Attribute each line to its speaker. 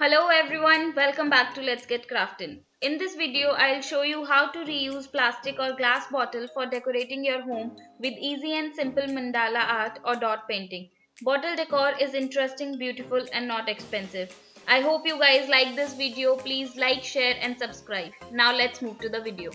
Speaker 1: Hello everyone, welcome back to Let's Get Craftin. In this video, I'll show you how to reuse plastic or glass bottle for decorating your home with easy and simple mandala art or dot painting. Bottle decor is interesting, beautiful and not expensive. I hope you guys like this video. Please like, share and subscribe. Now let's move to the video.